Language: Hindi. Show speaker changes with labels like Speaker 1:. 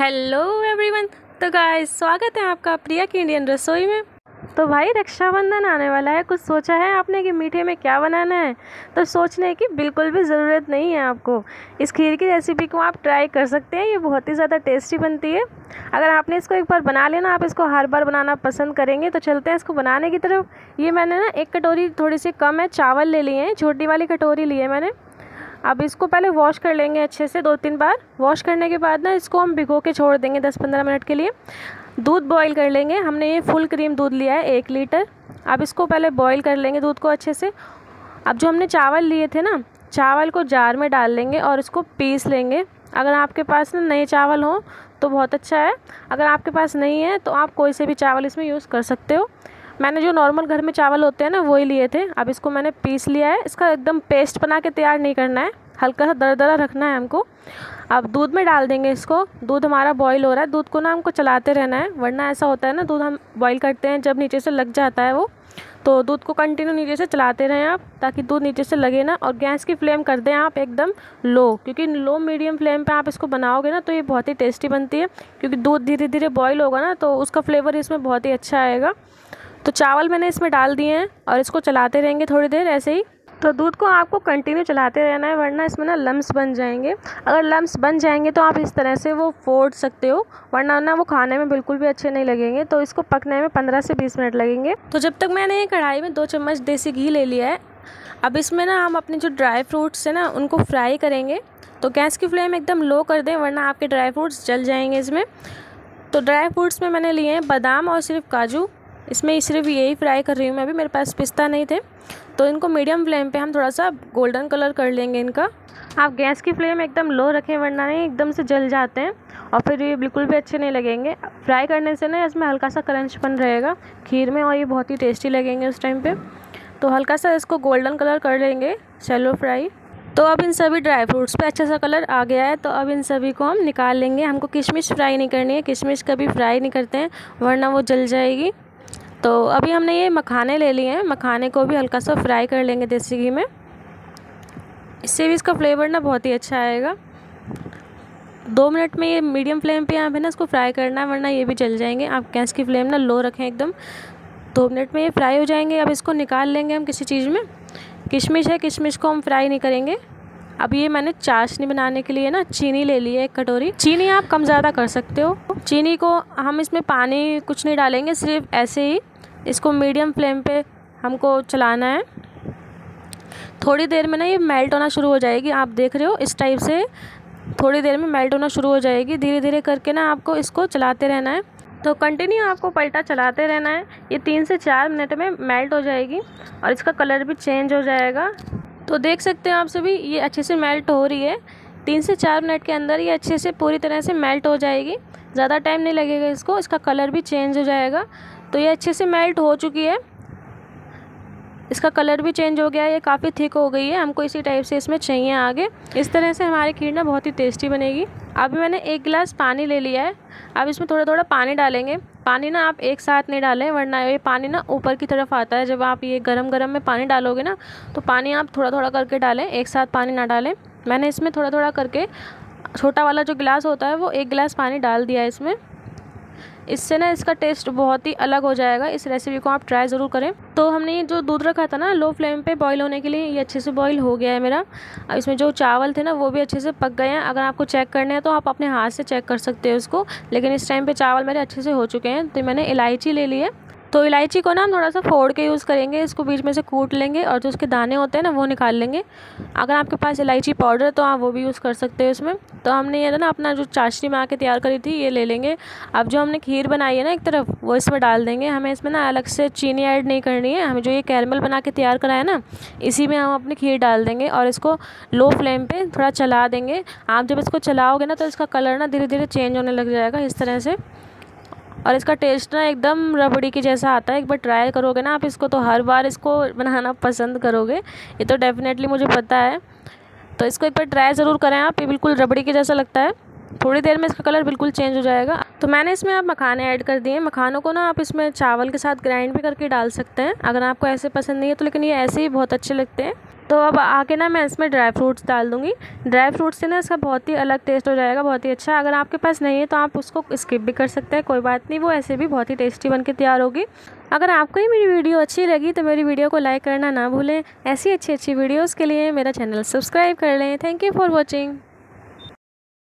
Speaker 1: Hello everyone. तो गाइस स्वागत है आपका प्रिया की इंडियन रसोई में। तो भाई, रक्षाबंधन आने वाला है। कुछ सोचा है आपने कि मीठे में क्या बनाना है? तो सोचने की बिल्कुल भी ज़रूरत नहीं है आपको। इस खीर की रेसिपी को आप ट्राई कर सकते हैं। ये बहुत ही ज़्यादा टेस्टी बनती है। अगर आपने इसको एक बार बना लेना, आप इसको हर बार बनाना पसंद करेंगे तो चलते हैं इसको बनाने की तरफ़। ये मैंने ना एक कटोरी थोड़ी सी कम है। चावल ले लिए हैं, छोटी वाली कटोरी ली है मैंने। अब इसको पहले वॉश कर लेंगे अच्छे से दो तीन बार। वॉश करने के बाद ना इसको हम भिगो के छोड़ देंगे दस पंद्रह मिनट के लिए। दूध बॉईल कर लेंगे। हमने ये फुल क्रीम दूध लिया है, एक लीटर। अब इसको पहले बॉईल कर लेंगे दूध को अच्छे से। अब जो हमने चावल लिए थे ना, चावल को जार में डाल लेंगे और इसको पीस लेंगे। अगर आपके पास ना नए चावल हों तो बहुत अच्छा है। अगर आपके पास नहीं है तो आप कोई से भी चावल इसमें यूज़ कर सकते हो। मैंने जो नॉर्मल घर में चावल होते हैं ना, वही लिए थे। अब इसको मैंने पीस लिया है। इसका एकदम पेस्ट बना के तैयार नहीं करना है। हल्का सा दर दरा रखना है हमको। अब दूध में डाल देंगे इसको। दूध हमारा बॉईल हो रहा है। दूध को ना हमको चलाते रहना है, वरना ऐसा होता है ना, दूध हम बॉईल करते हैं, जब नीचे से लग जाता है वो। तो दूध को कंटिन्यू नीचे से चलाते रहें आप, ताकि दूध नीचे से लगे ना। और गैस की फ्लेम कर दें आप एकदम लो क्योंकि लो मीडियम फ्लेम पे आप इसको बनाओगे ना तो ये बहुत ही टेस्टी बनती है। क्योंकि दूध धीरे धीरे बॉईल होगा ना तो उसका फ्लेवर इसमें बहुत ही अच्छा आएगा। तो चावल मैंने इसमें डाल दिए हैं और इसको चलाते रहेंगे थोड़ी देर ऐसे ही। तो दूध को आपको कंटिन्यू चलाते रहना है, वरना इसमें ना लम्स बन जाएँगे। अगर लम्स बन जाएँगे तो आप इस तरह से वो फोड़ सकते हो, वरना ना वो खाने में बिल्कुल भी अच्छे नहीं लगेंगे। तो इसको पकने में पंद्रह से बीस मिनट लगेंगे। तो जब तक मैंने कढ़ाई में दो चम्मच देसी घी ले लिया है, अब इसमें ना हम अपने जो ड्राई फ्रूट्स हैं ना, उनको फ्राई करेंगे। तो गैस की फ्लेम एकदम लो कर दें, वरना आपके ड्राई फ्रूट्स जल जाएँगे इसमें। तो ड्राई फ्रूट्स में मैंने लिए हैं बादाम और सिर्फ़ काजू। इसमें सिर्फ़ यही फ्राई कर रही हूँ मैं अभी, मेरे पास पिस्ता नहीं थे। तो इनको मीडियम फ्लेम पे हम थोड़ा सा गोल्डन कलर कर लेंगे इनका। आप गैस की फ्लेम एकदम लो रखें, वरना नहीं, एकदम से जल जाते हैं। और फिर ये बिल्कुल भी अच्छे नहीं लगेंगे। फ्राई करने से ना इसमें हल्का सा क्रंचपन रहेगा। खीर में और ये बहुत ही टेस्टी लगेंगे उस टाइम पर तो हल्का सा इसको गोल्डन कलर कर लेंगे सेलो फ्राई तो अब इन सभी ड्राई फ्रूट्स पे अच्छा सा कलर आ गया है। तो अब इन सभी को हम निकाल लेंगे। हमको किशमिश फ्राई नहीं करनी है। किशमिश कभी फ्राई नहीं करते हैं, वरना वो जल जाएगी। तो अभी हमने ये मखाने ले लिए हैं। मखाने को भी हल्का सा फ्राई कर लेंगे देसी घी में। इससे भी इसका फ्लेवर ना बहुत ही अच्छा आएगा। दो मिनट में ये मीडियम फ्लेम पे यहाँ पे ना इसको फ्राई करना है वरना ये भी जल जाएँगे। आप गैस की फ्लेम ना लो रखें एकदम। दो मिनट में ये फ्राई हो जाएँगे। अब इसको निकाल लेंगे हम किसी चीज़ में। किशमिश है, किशमिश को हम फ्राई नहीं करेंगे। अब ये मैंने चाशनी बनाने के लिए ना चीनी ले ली है एक कटोरी। चीनी आप कम ज़्यादा कर सकते हो। चीनी को हम इसमें पानी कुछ नहीं डालेंगे, सिर्फ़ ऐसे ही इसको मीडियम फ्लेम पे हमको चलाना है। थोड़ी देर में ना ये मेल्ट होना शुरू हो जाएगी, आप देख रहे हो इस टाइप से। थोड़ी देर में मेल्ट होना शुरू हो जाएगी धीरे धीरे करके ना आपको इसको चलाते रहना है। तो कंटिन्यू आपको पलटा चलाते रहना है। ये तीन से चार मिनट में मेल्ट हो जाएगी और इसका कलर भी चेंज हो जाएगा। तो देख सकते हैं आप सभी, ये अच्छे से मेल्ट हो रही है। तीन से चार मिनट के अंदर ये अच्छे से पूरी तरह से मेल्ट हो जाएगी। ज़्यादा टाइम नहीं लगेगा इसको, इसका कलर भी चेंज हो जाएगा। तो ये अच्छे से मेल्ट हो चुकी है। इसका कलर भी चेंज हो गया है, ये काफ़ी थिक हो गई है। हमको इसी टाइप से इसमें चाहिए आगे। इस तरह से हमारी खीर ना बहुत ही टेस्टी बनेगी। अभी मैंने एक गिलास पानी ले लिया है। अब इसमें थोड़ा थोड़ा पानी डालेंगे। पानी ना आप एक साथ नहीं डालें, वरना ये पानी ना ऊपर की तरफ़ आता है। जब आप ये गरम गरम में पानी डालोगे ना तो पानी आप थोड़ा थोड़ा करके डालें, एक साथ पानी ना डालें। मैंने इसमें थोड़ा थोड़ा करके छोटा वाला जो गिलास होता है, वो एक गिलास पानी डाल दिया इसमें। इससे ना इसका टेस्ट बहुत ही अलग हो जाएगा। इस रेसिपी को आप ट्राई ज़रूर करें। तो हमने ये जो दूध रखा था ना लो फ्लेम पे बॉईल होने के लिए, ये अच्छे से बॉईल हो गया है मेरा। अब इसमें जो चावल थे ना, वो भी अच्छे से पक गए हैं। अगर आपको चेक करने हैं तो आप अपने हाथ से चेक कर सकते हो उसको लेकिन इस टाइम पर चावल मेरे अच्छे से हो चुके हैं। तो मैंने इलायची ले ली है। तो इलायची को ना हम थोड़ा सा फोड़ के यूज़ करेंगे, इसको बीच में से कूट लेंगे और जो उसके दाने होते हैं ना, वो निकाल लेंगे। अगर आपके पास इलायची पाउडर है तो आप वो भी यूज़ कर सकते हो इसमें। तो हमने ये ना अपना जो चाशनी बना के तैयार करी थी, ये ले लेंगे। अब जो हमने खीर बनाई है ना एक तरफ़, वो इसमें डाल देंगे। हमें इसमें ना अलग से चीनी ऐड नहीं करनी है। हमें जो ये कैरमल बना के तैयार करा है ना, इसी में हम अपनी खीर डाल देंगे और इसको लो फ्लेम पर थोड़ा चला देंगे। आप जब इसको चलाओगे ना तो इसका कलर ना धीरे धीरे चेंज होने लग जाएगा इस तरह से। और इसका टेस्ट ना एकदम रबड़ी की जैसा आता है। एक बार ट्राई करोगे ना आप इसको तो हर बार इसको बनाना पसंद करोगे। ये तो डेफ़िनेटली मुझे पता है। तो इसको एक बार ट्राई ज़रूर करें आप। ये बिल्कुल रबड़ी के जैसा लगता है। थोड़ी देर में इसका कलर बिल्कुल चेंज हो जाएगा। तो मैंने इसमें आप मखाने ऐड कर दिए मखानों को ना आप इसमें चावल के साथ ग्राइंड भी करके डाल सकते हैं। अगर आपको ऐसे पसंद नहीं है तो लेकिन ये ऐसे ही बहुत अच्छे लगते हैं। तो अब आके ना मैं इसमें ड्राई फ्रूट्स डाल दूँगी। ड्राई फ्रूट्स से ना इसका बहुत ही अलग टेस्ट हो जाएगा, बहुत ही अच्छा। अगर आपके पास नहीं है तो आप उसको स्किप भी कर सकते हैं, कोई बात नहीं, वो ऐसे भी बहुत ही टेस्टी बन के तैयार होगी। अगर आपको ही मेरी वीडियो अच्छी लगी तो मेरी वीडियो को लाइक करना ना भूलें। ऐसी अच्छी अच्छी वीडियोज़ के लिए मेरा चैनल सब्सक्राइब कर लें। Thank you for watching.